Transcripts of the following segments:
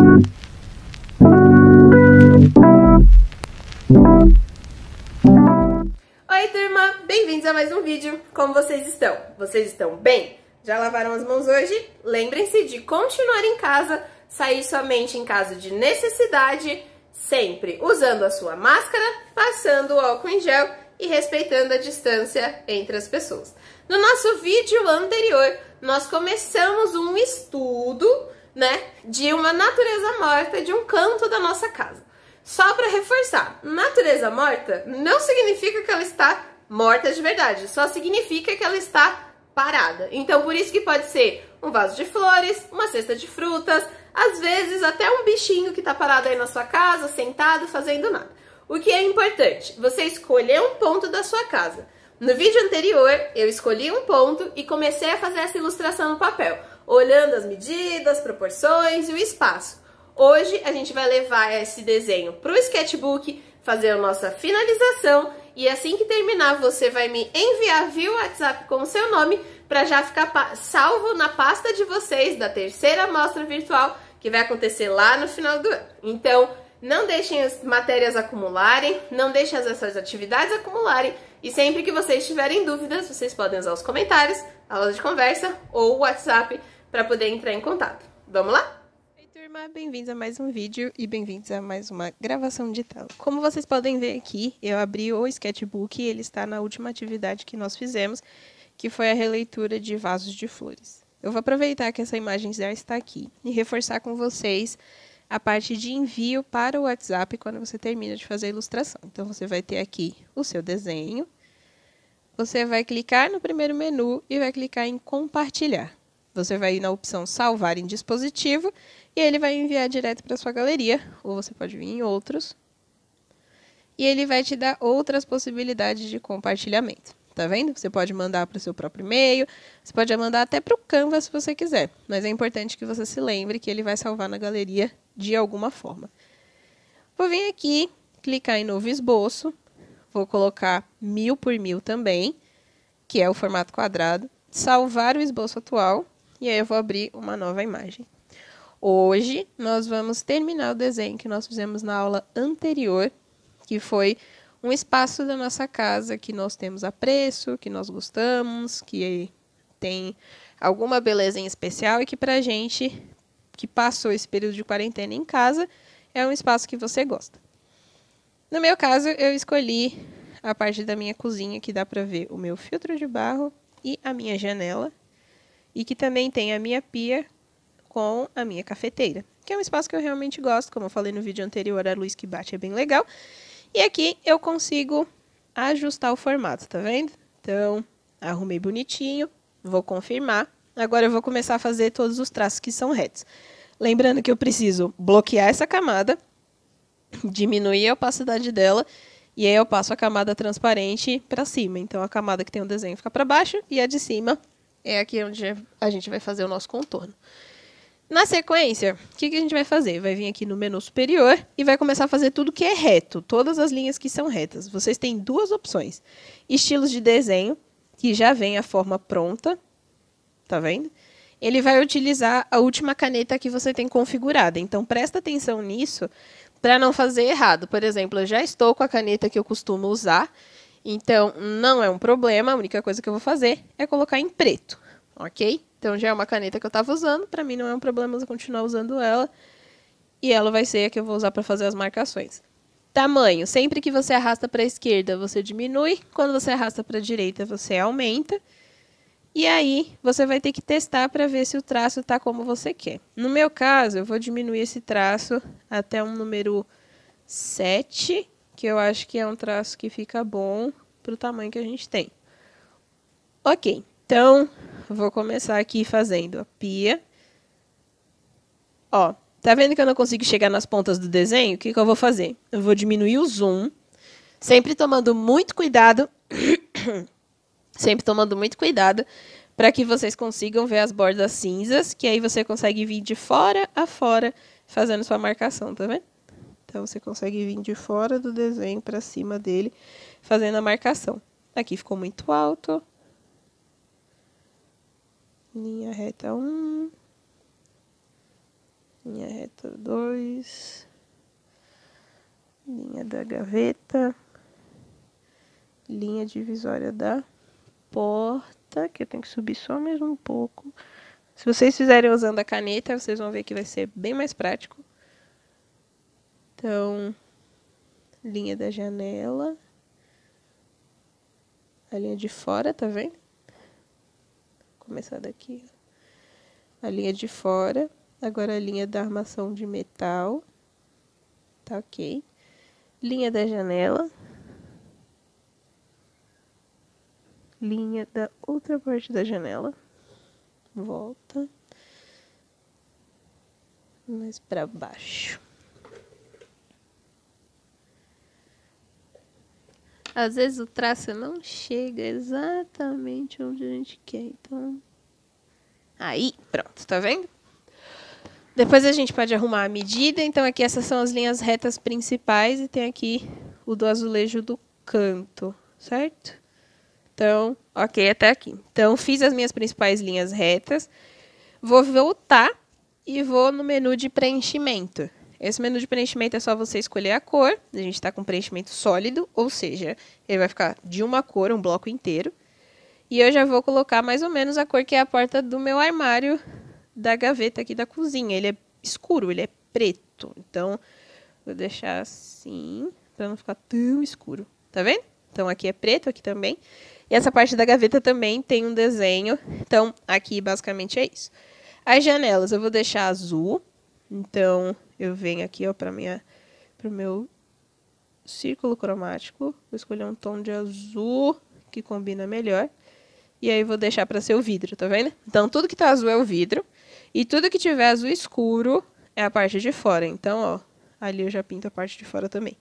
Oi turma, bem-vindos a mais um vídeo. Como vocês estão? Vocês estão bem? Já lavaram as mãos hoje? Lembrem-se de continuar em casa, sair somente em caso de necessidade, sempre usando a sua máscara, passando o álcool em gel e respeitando a distância entre as pessoas. No nosso vídeo anterior, nós começamos um estudo, né, de uma natureza morta de um canto da nossa casa. Só para reforçar, natureza morta não significa que ela está morta de verdade, só significa que ela está parada. Então, por isso que pode ser um vaso de flores, uma cesta de frutas, às vezes até um bichinho que está parado aí na sua casa, sentado, fazendo nada. O que é importante? Você escolher um ponto da sua casa. No vídeo anterior, eu escolhi um ponto e comecei a fazer essa ilustração no papel, olhando as medidas, proporções e o espaço. Hoje a gente vai levar esse desenho para o sketchbook, fazer a nossa finalização e assim que terminar você vai me enviar via WhatsApp com o seu nome para já ficar salvo na pasta de vocês da terceira amostra virtual que vai acontecer lá no final do ano. Então, não deixem as matérias acumularem, não deixem essas atividades acumularem e sempre que vocês tiverem dúvidas, vocês podem usar os comentários, a aula de conversa ou o WhatsApp para poder entrar em contato. Vamos lá? turma, bem-vindos a mais um vídeo e bem-vindos a mais uma gravação de tela. Como vocês podem ver aqui, eu abri o sketchbook e ele está na última atividade que nós fizemos, que foi a releitura de vasos de flores. Eu vou aproveitar que essa imagem já está aqui e reforçar com vocês a parte de envio para o WhatsApp quando você termina de fazer a ilustração. Então, você vai ter aqui o seu desenho, você vai clicar no primeiro menu e vai clicar em compartilhar. Você vai ir na opção salvar em dispositivo e ele vai enviar direto para sua galeria, ou você pode vir em outros. E ele vai te dar outras possibilidades de compartilhamento. Tá vendo? Você pode mandar para o seu próprio e-mail, você pode mandar até para o Canva se você quiser. Mas é importante que você se lembre que ele vai salvar na galeria de alguma forma. Vou vir aqui, clicar em novo esboço, vou colocar mil por mil também, que é o formato quadrado, salvar o esboço atual, e aí eu vou abrir uma nova imagem. Hoje nós vamos terminar o desenho que nós fizemos na aula anterior, que foi um espaço da nossa casa que nós temos apreço, que nós gostamos, que tem alguma beleza em especial e que para a gente que passou esse período de quarentena em casa é um espaço que você gosta. No meu caso, eu escolhi a parte da minha cozinha que dá para ver o meu filtro de barro e a minha janela e que também tem a minha pia com a minha cafeteira, que é um espaço que eu realmente gosto, como eu falei no vídeo anterior, a luz que bate é bem legal. E aqui eu consigo ajustar o formato, tá vendo? Então, arrumei bonitinho, vou confirmar. Agora eu vou começar a fazer todos os traços que são retos. Lembrando que eu preciso bloquear essa camada, diminuir a opacidade dela, e aí eu passo a camada transparente para cima. Então, a camada que tem o desenho fica para baixo e a de cima é aqui onde a gente vai fazer o nosso contorno. Na sequência, o que, que, a gente vai fazer? Vai vir aqui no menu superior e vai começar a fazer tudo que é reto, todas as linhas que são retas. Vocês têm duas opções. Estilos de desenho, que já vem a forma pronta, tá vendo? Ele vai utilizar a última caneta que você tem configurada. Então, presta atenção nisso para não fazer errado. Por exemplo, eu já estou com a caneta que eu costumo usar, então não é um problema. A única coisa que eu vou fazer é colocar em preto, ok? Então já é uma caneta que eu estava usando, para mim não é um problema eu continuar usando ela. E ela vai ser a que eu vou usar para fazer as marcações. Tamanho, sempre que você arrasta para a esquerda, você diminui, quando você arrasta para a direita, você aumenta. E aí, você vai ter que testar para ver se o traço está como você quer. No meu caso, eu vou diminuir esse traço até um número 7, que eu acho que é um traço que fica bom para o tamanho que a gente tem. Ok, então Vou começar aqui fazendo a pia. Ó, tá vendo que eu não consigo chegar nas pontas do desenho? O que, que eu vou fazer? Eu vou diminuir o zoom, sempre tomando muito cuidado, sempre tomando muito cuidado, para que vocês consigam ver as bordas cinzas, que aí você consegue vir de fora a fora fazendo sua marcação, tá vendo? Então, você consegue vir de fora do desenho para cima dele, fazendo a marcação. Aqui ficou muito alto, linha reta 1, linha reta 2, linha da gaveta, linha divisória da porta, que eu tenho que subir só mais um pouco. Se vocês fizerem usando a caneta, vocês vão ver que vai ser bem mais prático. Então, linha da janela. A linha de fora, tá vendo? Vou começar daqui. A linha de fora. Agora a linha da armação de metal. Tá ok. Linha da janela. Linha da outra parte da janela. Volta. Mais para baixo. Às vezes o traço não chega exatamente onde a gente quer, então... Aí, pronto, tá vendo? Depois a gente pode arrumar a medida, então aqui essas são as linhas retas principais e tem aqui o do azulejo do canto, certo? Então, ok até aqui. Então, fiz as minhas principais linhas retas, vou voltar e vou no menu de preenchimento. Esse menu de preenchimento é só você escolher a cor. A gente está com preenchimento sólido, ou seja, ele vai ficar de uma cor, um bloco inteiro. E eu já vou colocar mais ou menos a cor que é a porta do meu armário da gaveta aqui da cozinha. Ele é escuro, ele é preto. Então, vou deixar assim, para não ficar tão escuro. Tá vendo? Então, aqui é preto, aqui também. E essa parte da gaveta também tem um desenho. Então, aqui basicamente é isso. As janelas eu vou deixar azul. Então, eu venho aqui, ó, para minha para o meu círculo cromático, vou escolher um tom de azul que combina melhor. E aí vou deixar para ser o vidro, tá vendo? Então tudo que tá azul é o vidro e tudo que tiver azul escuro é a parte de fora. Então, ó, ali eu já pinto a parte de fora também.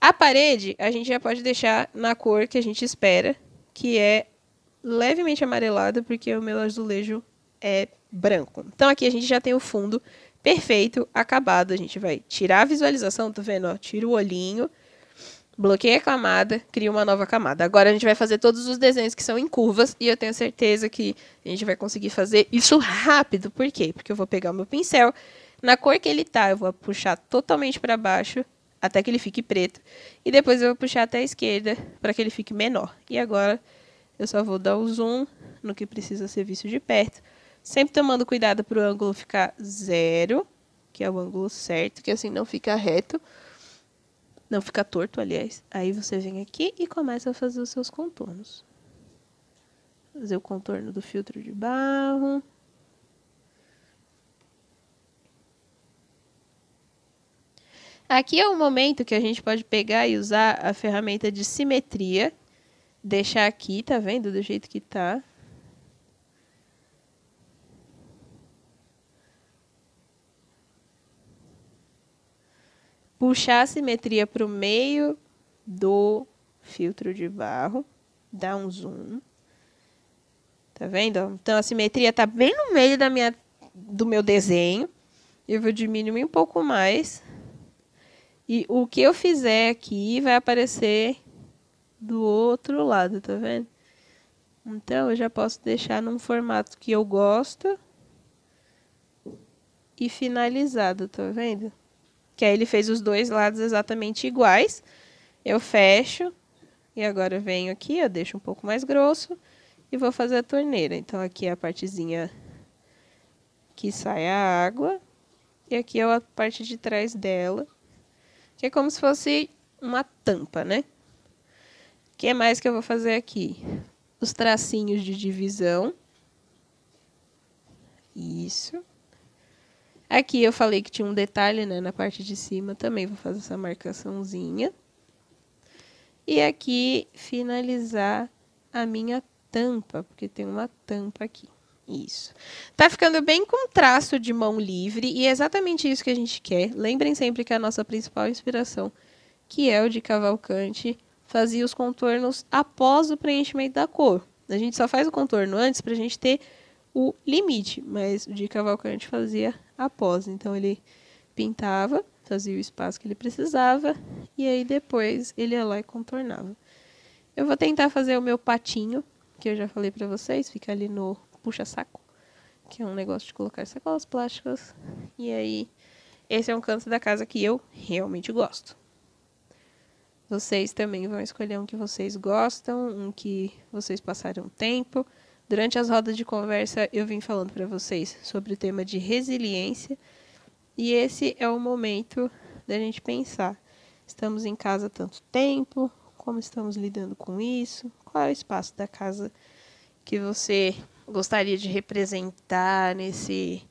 A parede a gente já pode deixar na cor que a gente espera, que é levemente amarelada, porque o meu azulejo é branco. Então aqui a gente já tem o fundo perfeito, acabado. A gente vai tirar a visualização, tá vendo? Tira o olhinho, bloqueia a camada, cria uma nova camada. Agora a gente vai fazer todos os desenhos que são em curvas e eu tenho certeza que a gente vai conseguir fazer isso rápido. Por quê? Porque eu vou pegar o meu pincel, na cor que ele tá, eu vou puxar totalmente para baixo até que ele fique preto e depois eu vou puxar até a esquerda para que ele fique menor. E agora eu só vou dar o zoom no que precisa ser visto de perto Sempre tomando cuidado para o ângulo ficar zero, que é o ângulo certo, que assim não fica reto. Não fica torto, aliás. Aí você vem aqui e começa a fazer os seus contornos. Fazer o contorno do filtro de barro. Aqui é o momento que a gente pode pegar e usar a ferramenta de simetria. Deixar aqui, tá vendo? Do jeito que tá. Puxar a simetria para o meio do filtro de barro, dar um zoom. Tá vendo? Então a simetria está bem no meio da minha, do meu desenho. Eu vou diminuir um pouco mais. E o que eu fizer aqui vai aparecer do outro lado, tá vendo? Então eu já posso deixar num formato que eu gosto e finalizado, tá vendo? Que aí ele fez os dois lados exatamente iguais. Eu fecho e agora eu venho aqui, eu deixo um pouco mais grosso e vou fazer a torneira. Então aqui é a partezinha que sai a água e aqui é a parte de trás dela, que é como se fosse uma tampa, né? O que mais que eu vou fazer aqui? Os tracinhos de divisão. Isso. Aqui eu falei que tinha um detalhe, né, na parte de cima, também vou fazer essa marcaçãozinha. E aqui finalizar a minha tampa, porque tem uma tampa aqui. Isso. Tá ficando bem com traço de mão livre e é exatamente isso que a gente quer. Lembrem sempre que a nossa principal inspiração, que é o de Cavalcante, fazia os contornos após o preenchimento da cor. A gente só faz o contorno antes para a gente ter o limite, mas o de Cavalcante fazia após. Então ele pintava, fazia o espaço que ele precisava e aí depois ele ia lá e contornava. Eu vou tentar fazer o meu patinho, que eu já falei para vocês, fica ali no puxa-saco, que é um negócio de colocar sacolas plásticas. E aí, esse é um canto da casa que eu realmente gosto. Vocês também vão escolher um que vocês gostam, um que vocês passaram tempo. Durante as rodas de conversa, eu vim falando para vocês sobre o tema de resiliência. E esse é o momento da gente pensar. Estamos em casa há tanto tempo, como estamos lidando com isso? Qual é o espaço da casa que você gostaria de representar nesse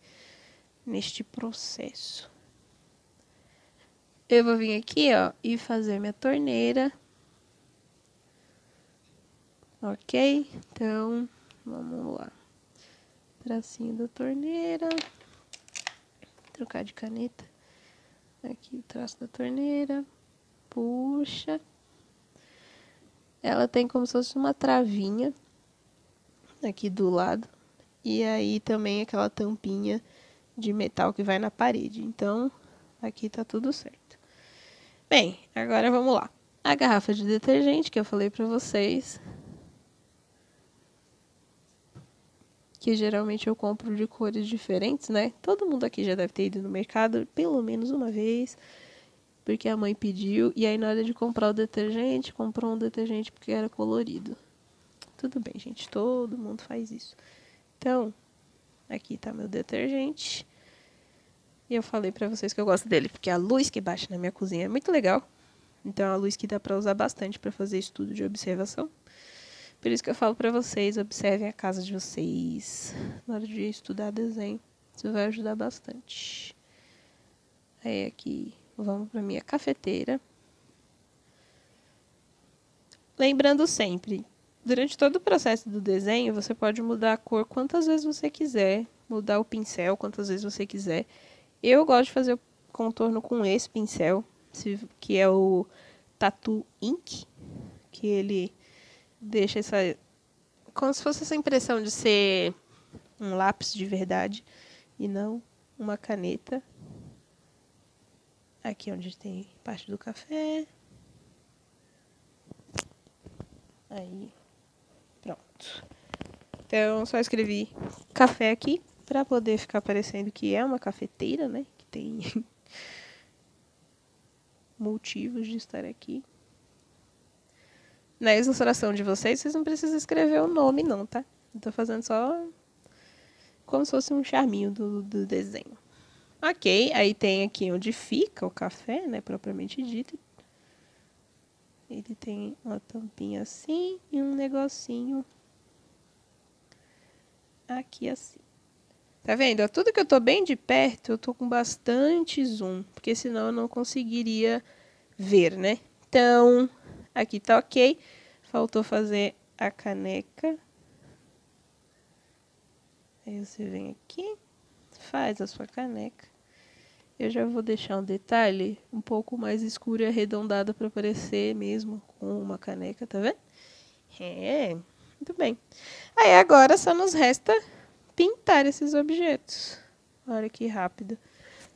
neste processo? Eu vou vir aqui, ó, e fazer minha torneira. Ok? Então, vamos lá. Tracinho da torneira. Trocar de caneta. Aqui o traço da torneira. Puxa. Ela tem como se fosse uma travinha aqui do lado. E aí também aquela tampinha de metal que vai na parede. Então, aqui tá tudo certo. Bem, agora vamos lá. A garrafa de detergente que eu falei para vocês. Que geralmente eu compro de cores diferentes, né? Todo mundo aqui já deve ter ido no mercado pelo menos uma vez. Porque a mãe pediu. E aí, na hora de comprar o detergente, comprou um detergente porque era colorido. Tudo bem, gente. Todo mundo faz isso. Então, aqui tá meu detergente. E eu falei para vocês que eu gosto dele, porque a luz que bate na minha cozinha é muito legal. Então é uma luz que dá para usar bastante para fazer estudo de observação. Por isso que eu falo para vocês, observem a casa de vocês na hora de estudar desenho. Isso vai ajudar bastante. Aí aqui, vamos para minha cafeteira. Lembrando sempre, durante todo o processo do desenho, você pode mudar a cor quantas vezes você quiser, mudar o pincel quantas vezes você quiser. Eu gosto de fazer o contorno com esse pincel, que é o Tattoo Ink, que ele deixa essa como se fosse essa impressão de ser um lápis de verdade e não uma caneta. Aqui onde tem parte do café. Aí, pronto. Então, só escrevi café aqui para poder ficar parecendo que é uma cafeteira, né? Que tem motivos de estar aqui. Na ilustração de vocês, vocês não precisam escrever o nome, não, tá? Eu tô fazendo só como se fosse um charminho do, do desenho. Ok, aí tem aqui onde fica o café, né? Propriamente dito. Ele tem uma tampinha assim e um negocinho aqui assim. Tá vendo? Tudo que eu tô bem de perto, eu tô com bastante zoom, porque senão eu não conseguiria ver, né? Então, aqui tá ok. Faltou fazer a caneca. Aí você vem aqui, faz a sua caneca. Eu já vou deixar um detalhe um pouco mais escuro e arredondado para parecer mesmo com uma caneca, tá vendo? É, muito bem. Aí agora só nos resta pintar esses objetos. Olha que rápido.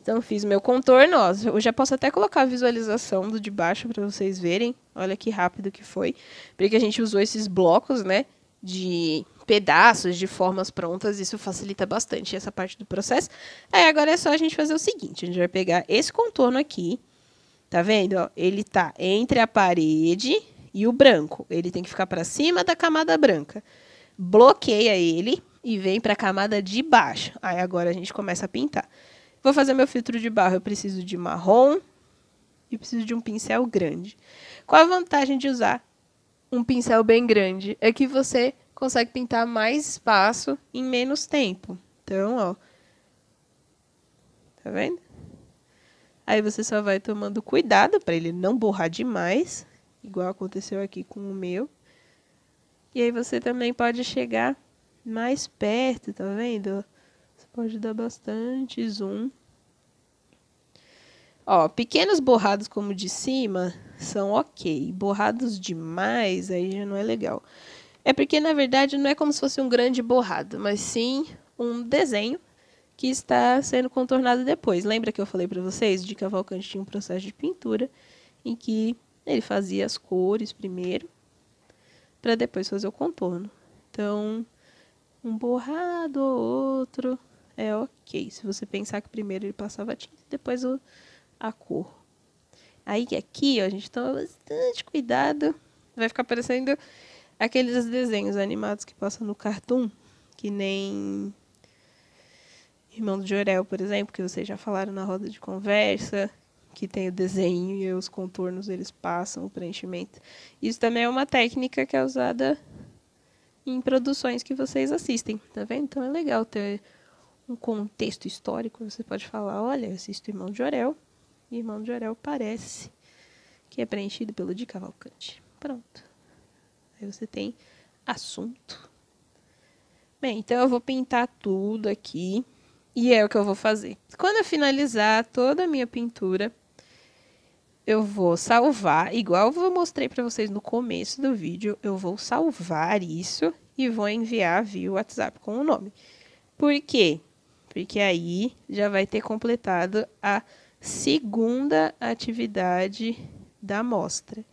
Então, fiz meu contorno, ó. Eu já posso até colocar a visualização do de baixo para vocês verem. Olha que rápido que foi. Porque a gente usou esses blocos, né? De pedaços, de formas prontas. Isso facilita bastante essa parte do processo. Aí, agora é só a gente fazer o seguinte. A gente vai pegar esse contorno aqui. Tá vendo? Ó, ele tá entre a parede e o branco. Ele tem que ficar para cima da camada branca. Bloqueia ele e vem para a camada de baixo. Aí agora a gente começa a pintar. Vou fazer meu filtro de barro, eu preciso de marrom e preciso de um pincel grande. Qual a vantagem de usar um pincel bem grande? É que você consegue pintar mais espaço em menos tempo. Então, ó. Tá vendo? Aí você só vai tomando cuidado para ele não borrar demais, igual aconteceu aqui com o meu. E aí você também pode chegar mais perto, tá vendo? Pode dar bastante zoom. Ó, pequenos borrados como de cima são ok. Borrados demais aí já não é legal. É porque, na verdade, não é como se fosse um grande borrado, mas sim um desenho que está sendo contornado depois. Lembra que eu falei para vocês de Cavalcante tinha um processo de pintura em que ele fazia as cores primeiro para depois fazer o contorno. Então, um borrado ou outro é ok. Se você pensar que primeiro ele passava a tinta e depois o, a cor. Aí aqui, ó, a gente toma bastante cuidado. Vai ficar parecendo aqueles desenhos animados que passam no Cartoon, que nem Irmão de Jorel, por exemplo, que vocês já falaram na roda de conversa, que tem o desenho e os contornos eles passam o preenchimento. Isso também é uma técnica que é usada em produções que vocês assistem, tá vendo? Então é legal ter um contexto histórico. Você pode falar, olha, eu assisto Irmão de Jorel, e Irmão de Jorel parece que é preenchido pelo de Cavalcante. Pronto. Aí você tem assunto. Bem, então eu vou pintar tudo aqui. E é o que eu vou fazer. Quando eu finalizar toda a minha pintura, eu vou salvar, igual eu mostrei para vocês no começo do vídeo, eu vou salvar isso e vou enviar via WhatsApp com o nome. Por quê? Porque aí já vai ter completado a segunda atividade da amostra.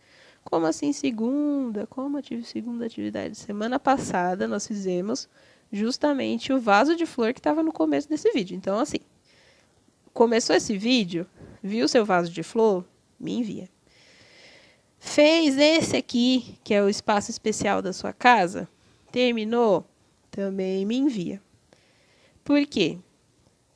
Como assim segunda? Como tive segunda atividade? Semana passada nós fizemos justamente o vaso de flor que estava no começo desse vídeo. Então, assim, começou esse vídeo, viu seu vaso de flor? Me envia. Fez esse aqui, que é o espaço especial da sua casa? Terminou? Também me envia. Por quê?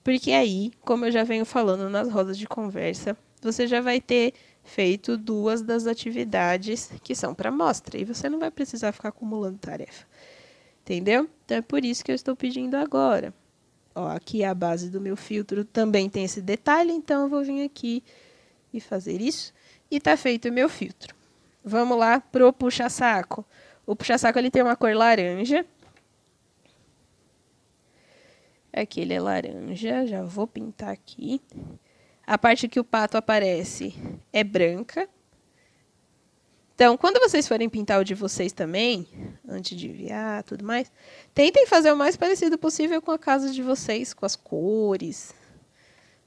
Porque aí, como eu já venho falando nas rodas de conversa, você já vai ter feito duas das atividades que são para mostra e você não vai precisar ficar acumulando tarefa. Entendeu? Então é por isso que eu estou pedindo agora. Ó, aqui é a base do meu filtro também tem esse detalhe, então eu vou vir aqui e fazer isso. E tá feito o meu filtro. Vamos lá pro puxa-saco. O puxa-saco ele tem uma cor laranja. Aqui ele é laranja, já vou pintar aqui. A parte que o pato aparece é branca. Então, quando vocês forem pintar o de vocês também, antes de enviar tudo mais, tentem fazer o mais parecido possível com a casa de vocês, com as cores.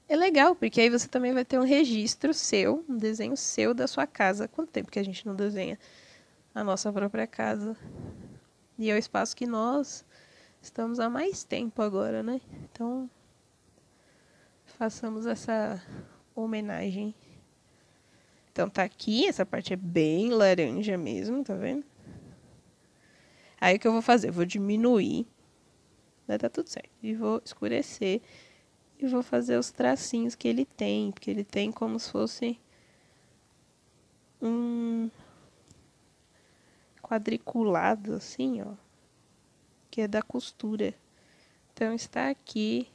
É legal, porque aí você também vai ter um registro seu, um desenho seu da sua casa. Quanto tempo que a gente não desenha a nossa própria casa? E é o espaço que nós estamos há mais tempo agora, né? Então, façamos essa homenagem então tá aqui, essa parte é bem laranja mesmo, tá vendo? Aí o que eu vou fazer? Eu vou diminuir, vai dar tudo certo. E vou escurecer e vou fazer os tracinhos que ele tem, porque ele tem como se fosse um quadriculado assim, ó, que é da costura. Então está aqui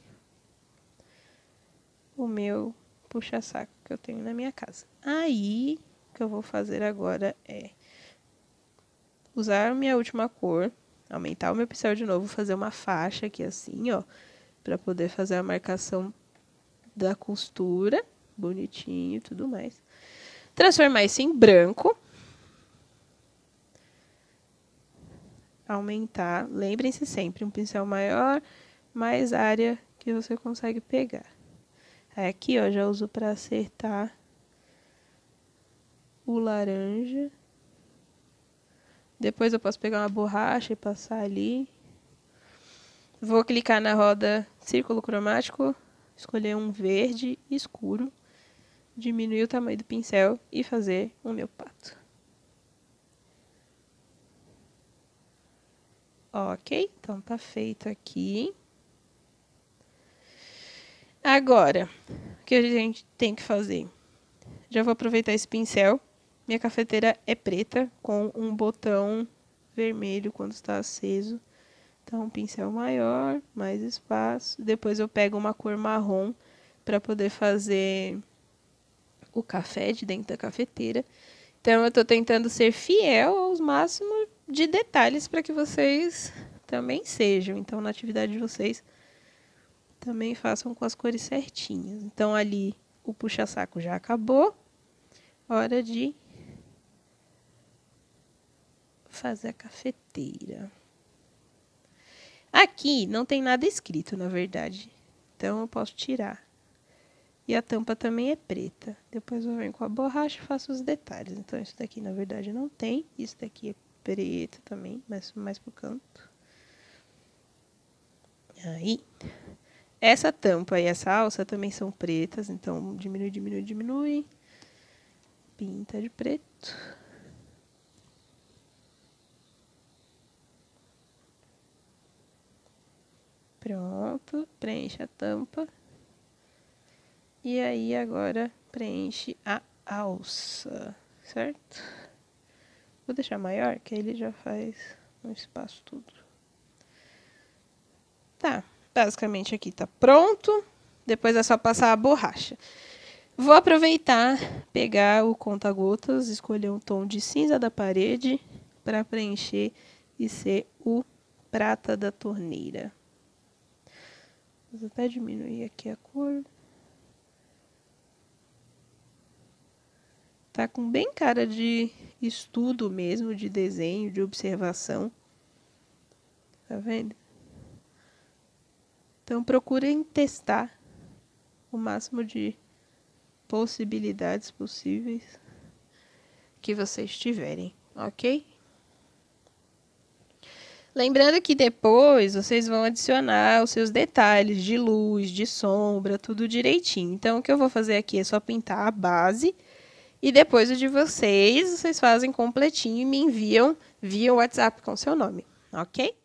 o meu puxa-saco que eu tenho na minha casa. Aí, o que eu vou fazer agora é usar minha última cor, aumentar o meu pincel de novo, fazer uma faixa aqui assim, ó, para poder fazer a marcação da costura, bonitinho e tudo mais. Transformar isso em branco. Aumentar, lembrem-se sempre, um pincel maior, mais área que você consegue pegar. Aqui, ó, já uso para acertar o laranja. Depois eu posso pegar uma borracha e passar ali. Vou clicar na roda círculo cromático, escolher um verde escuro, diminuir o tamanho do pincel e fazer o meu pato. Ok, então tá feito aqui. Agora, o que a gente tem que fazer? Já vou aproveitar esse pincel. Minha cafeteira é preta com um botão vermelho quando está aceso. Então, um pincel maior, mais espaço. Depois eu pego uma cor marrom para poder fazer o café de dentro da cafeteira. Então, eu estou tentando ser fiel aos máximos de detalhes para que vocês também sejam. Então, na atividade de vocês, também façam com as cores certinhas. Então, ali o puxa-saco já acabou. Hora de fazer a cafeteira. Aqui não tem nada escrito, na verdade. Então, eu posso tirar. E a tampa também é preta. Depois eu venho com a borracha e faço os detalhes. Então, isso daqui, na verdade, não tem. Isso daqui é preto também, mas mais pro canto. Aí, Essa tampa e essa alça também são pretas, então diminui, diminui, diminui. Pinta de preto. Pronto, preenche a tampa. E aí agora preenche a alça, certo? Vou deixar maior, que aí ele já faz um espaço tudo. Tá, basicamente aqui tá pronto. Depois é só passar a borracha. Vou aproveitar, pegar o conta-gotas, escolher um tom de cinza da parede para preencher e ser o prata da torneira. Vou até diminuir aqui a cor. Tá com bem cara de estudo mesmo, de desenho, de observação. Tá vendo? Então procurem testar o máximo de possibilidades possíveis que vocês tiverem, ok? Lembrando que depois vocês vão adicionar os seus detalhes de luz, de sombra, tudo direitinho. Então, o que eu vou fazer aqui é só pintar a base e depois o de vocês, vocês fazem completinho e me enviam via WhatsApp com seu nome, ok?